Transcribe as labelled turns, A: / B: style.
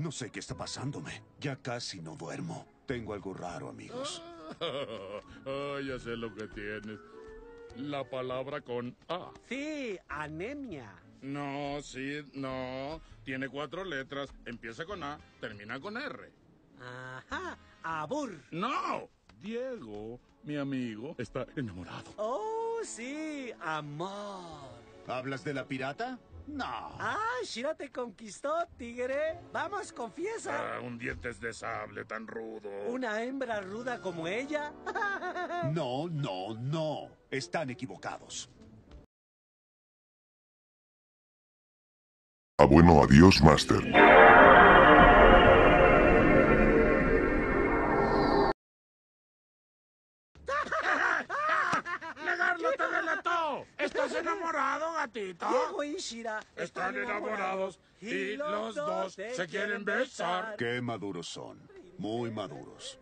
A: No sé qué está pasándome. Ya casi no duermo. Tengo algo raro, amigos.
B: Ay, ya sé lo que tienes. La palabra con A.
C: Sí, anemia.
B: No, sí, no. Tiene cuatro letras. Empieza con A, termina con R.
C: Ajá, abur.
B: No. Diego, mi amigo, está enamorado.
C: Oh, sí, amor.
A: ¿Hablas de la pirata? No.
C: Ah, Shira te conquistó, tigre. Vamos, confiesa.
B: Ah, un dientes de sable tan rudo.
C: ¿Una hembra ruda como ella?
A: No, no, no. Están equivocados.
D: Ah, bueno, adiós, Master.
B: enamorado, gatito?
C: Diego y Shira
B: Están enamorados y los dos se quieren besar.
A: Qué maduros son. Muy maduros.